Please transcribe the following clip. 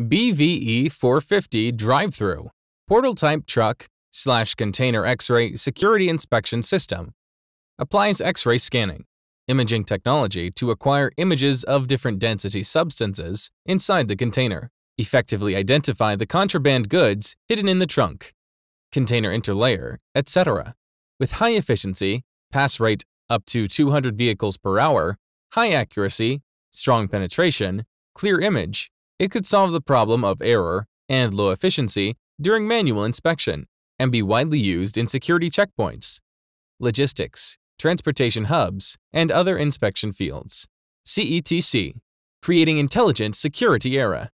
BVE 450 drive-through portal type truck slash container X-ray security inspection system. Applies X-ray scanning imaging technology to acquire images of different density substances inside the container, effectively identify the contraband goods hidden in the trunk, container interlayer, etc. With high efficiency, pass rate up to 200 vehicles per hour, high accuracy, strong penetration, clear image, it could solve the problem of error and low efficiency during manual inspection and be widely used in security checkpoints, logistics, transportation hubs, and other inspection fields. CETC, creating intelligent security era.